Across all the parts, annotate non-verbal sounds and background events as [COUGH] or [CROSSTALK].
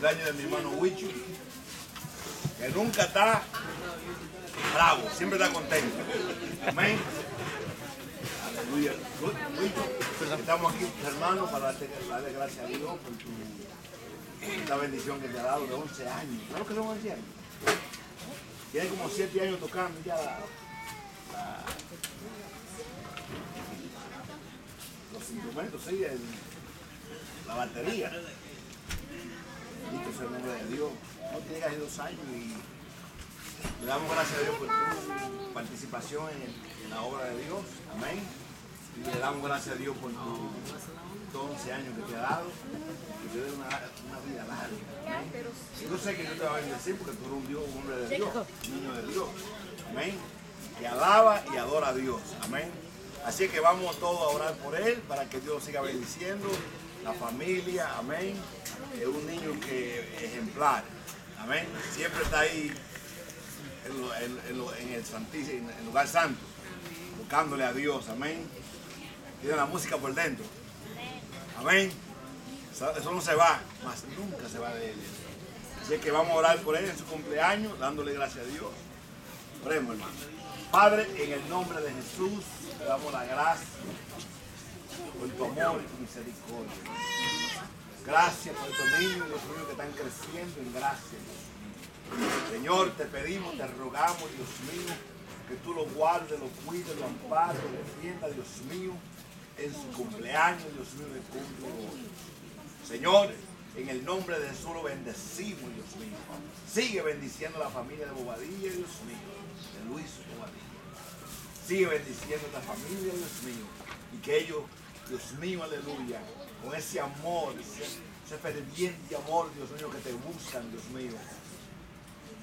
cumpleaños de mi hermano Wicho, que nunca está bravo, siempre está contento. Amén. Aleluya. Estamos aquí, hermanos, para darte, darle gracias a Dios por tu, bendición que te ha dado de 11 años. Claro que son 11 años. Tiene como 7 años tocando ya los instrumentos, sí, el- la batería. De Dios. No dos años y le damos gracias a Dios por tu participación en, la obra de Dios. Amén. Y le damos gracias a Dios por tus 11 años que te ha dado. Que te dé una, vida larga. Y yo sé que yo te va a bendecir porque tú eres un Dios, un hombre de Dios, un niño de Dios. Amén. Que alaba y adora a Dios. Amén. Así que vamos todos a orar por él para que Dios siga bendiciendo. La familia, amén. Es un niño que ejemplar. Amén. Siempre está ahí en, el santísimo, en el lugar santo, buscándole a Dios. Amén. Tiene la música por dentro. Amén. Eso eso no se va, más nunca se va de él. Así que vamos a orar por él en su cumpleaños, dándole gracias a Dios. Oremos, hermano. Padre, en el nombre de Jesús, te damos la gracia por tu amor y tu misericordia. Gracias por estos niños y los niños que están creciendo en gracia. Señor, te pedimos, te rogamos, Dios mío, que tú lo guardes, lo cuides, lo ampares, lo defiendas, Dios mío, en su cumpleaños, Dios mío, de cumple hoy. Señor, en el nombre de Jesús lo bendecimos, Dios mío. Sigue bendiciendo a la familia de Bobadilla, Dios mío, de Luis Bobadilla. Sigue bendiciendo a esta familia, Dios mío. Y que ellos, Dios mío, aleluya, con ese amor, ese, ferviente amor, Dios mío, que te buscan, Dios mío.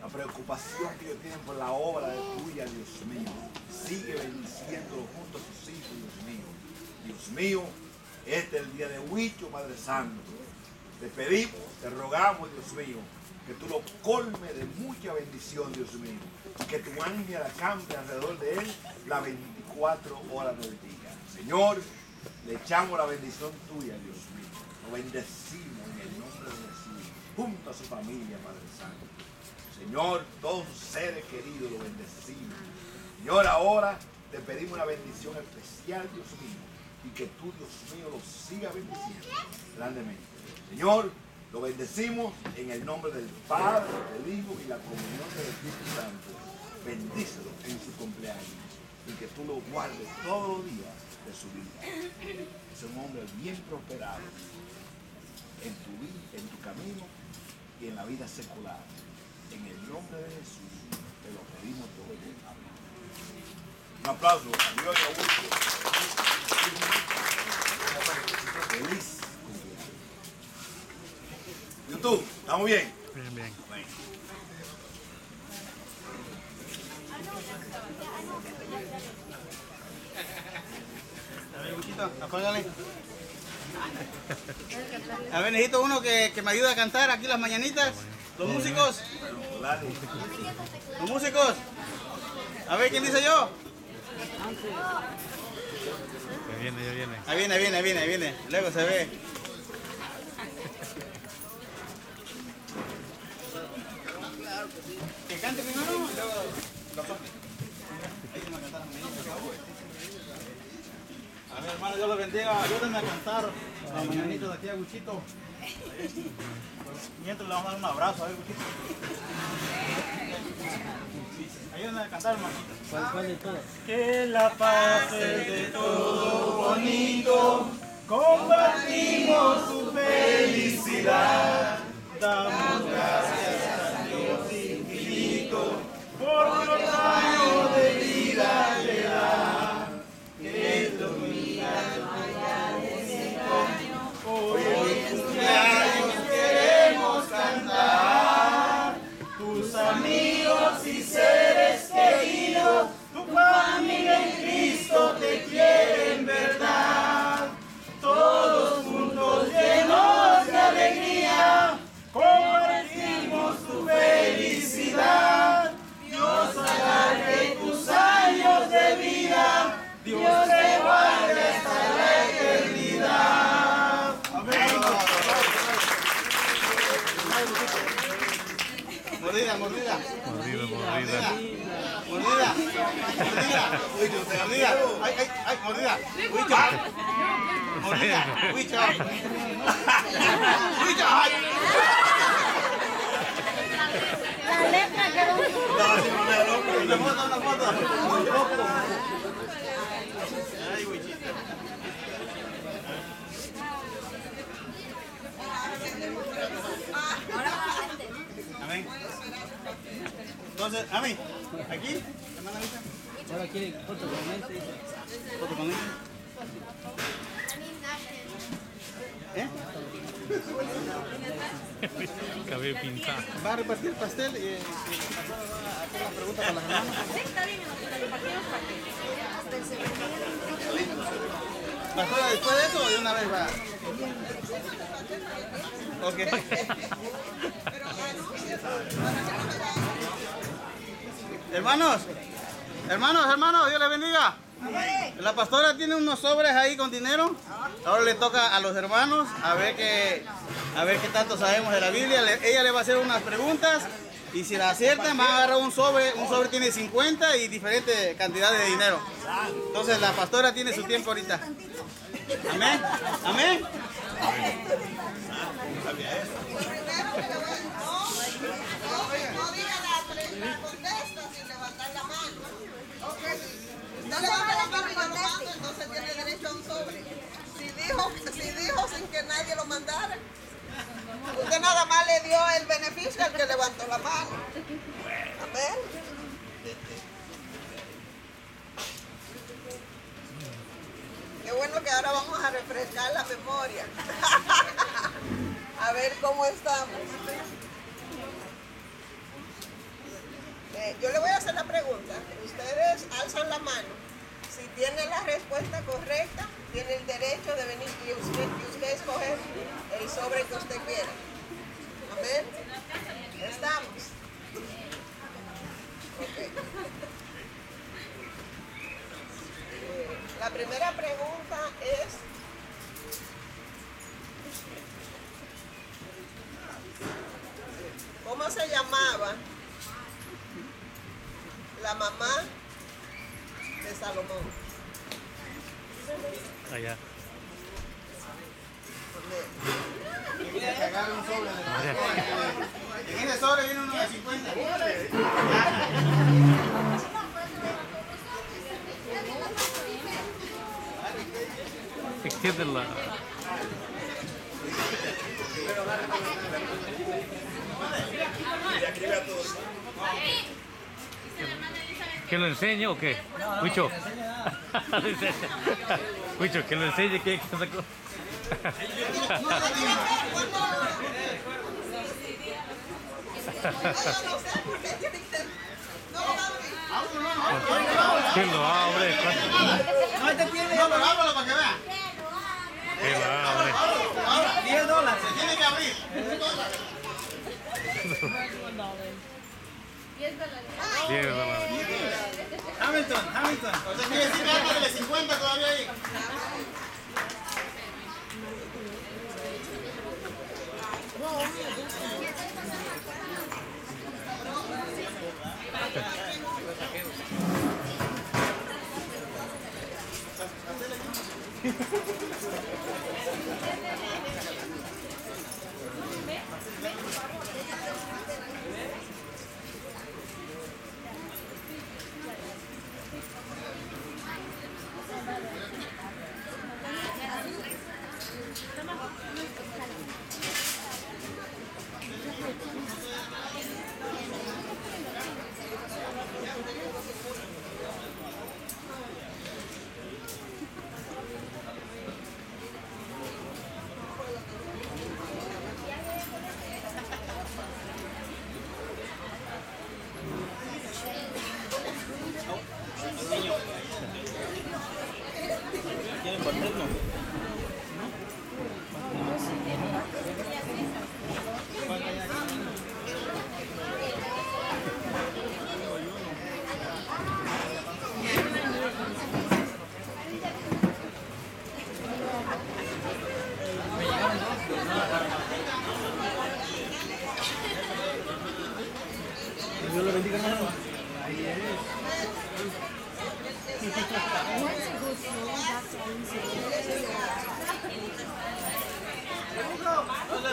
La preocupación que ellos tienen por la obra tuya, Dios mío. Sigue bendiciéndolo junto a tus hijos, Dios mío. Dios mío, este es el día de Huicho, Padre Santo. Te pedimos, te rogamos, Dios mío, que tú lo colmes de mucha bendición, Dios mío. Y que tu ángel acampe alrededor de él las 24 horas del día. Señor, le echamos la bendición tuya, Dios mío. Lo bendecimos en el nombre de Jesús, junto a su familia, Padre Santo. Señor, todos seres queridos lo bendecimos. Señor, ahora te pedimos una bendición especial, Dios mío, y que tú, Dios mío, lo sigas bendiciendo grandemente. Señor, lo bendecimos en el nombre del Padre, del Hijo y la comunión del Espíritu Santo. Bendícelo en su cumpleaños y que tú lo guardes todos los días de su vida. Es un hombre bien prosperado en tu vida, en tu camino y en la vida secular. En el nombre de Jesús te lo pedimos todo. Amén. Un aplauso a Dios y a Augusto. Feliz cumpleaños. YouTube, ¿estamos bien? Bien, bien. A ver, Luchito, apágale. A ver, necesito uno que, que me ayude a cantar aquí las mañanitas. Los músicos, los músicos. A ver, ¿quién dice yo? Ya viene, ya viene. Ahí viene, ahí viene, ahí viene, ahí viene. Luego se ve. Que cante primero luego lo toque. Ayúdenme a cantar las mañanitas, por favor. A ver, hermano, Dios los bendiga. Ayúdenme a cantar las mañanitas de aquí a Guchito. Mientras le vamos a dar un abrazo a ver, Guchito. Ayúdenme a cantar, hermano. Que la paz es de todo bonito, compartimos su felicidad. Mordida. Ay, ay, ay, mordida. Huicho. Mordida. Huicho. Huicho. Ay. La letra quedó así con el hombre. Una foto, una foto. Ay, huichito. Amén. Entonces, amén. Aquí, hermana Luisa. Ahora quiere foto con mente. Foto con. ¿Eh? Cabello pintado. Va a repartir el pastel y, va a hacer la pregunta para las hermanas. Pastora, después de eso, de una vez va. Ok. hermanos, hermanos, hermanos, Dios les bendiga. La pastora tiene unos sobres ahí con dinero. Ahora le toca a los hermanos a ver qué, a ver qué tanto sabemos de la Biblia. Le- ella le va a hacer unas preguntas y si la aciertan van a agarrar un sobre. Un sobre tiene 50 y diferentes cantidades de dinero. Entonces la pastora tiene su tiempo ahorita. Amén. Amén. No diga la pre- contesta sin levantar la mano. No levanta la mano y yo lo entonces tiene derecho a un sobre. Si dijo, si dijo sin que nadie lo mandara, usted nada más le dio el beneficio al que levantó la mano. Amén. Qué bueno que ahora vamos a refrescar la memoria. [LAUGHS] a ver cómo estamos. Eh, yo le Ustedes alzan la mano. Si tienen la respuesta correcta, tiene el derecho de venir y usted, y escoger el sobre que usted quiera. Amén. Estamos. Ok. Eh, La primera pregunta es, ¿cómo se llamaba la mamá de Salomón? Allá. Mira que agarre un sobre de En ese sobre viene uno de 50. Extiende la. ¿Que lo enseñe o qué? Huicho. Huicho, [LAUGHS] que lo enseñe, ¿qué? No [LAUGHS] que- No lo lo abre. No, tiene No, para que vea. Que lo abre. 10 dólares. Se tiene que abrir. [LAUGHS] 10 dólares. Hamilton, Hamilton. O sea, quiere decir que de 50 todavía ahí.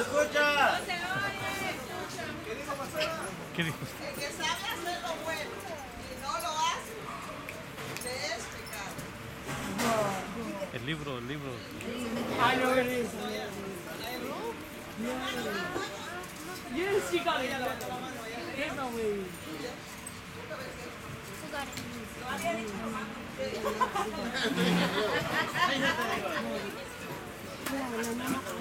¡No se escucha! ¿Qué dijo? El que sabe hacer lo bueno y no lo hace, le es pecado. El libro, el libro. I know it is. Yes, you got it. There's no way. [LAUGHS]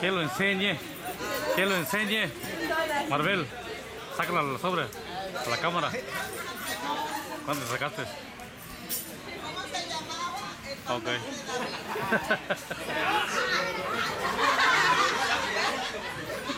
Que lo enseñe. Que lo enseñe. Marvel, sácala la sobre. A la cámara. ¿Cuándo sacaste? ¿Cómo se llamaba Ok. [LAUGHS]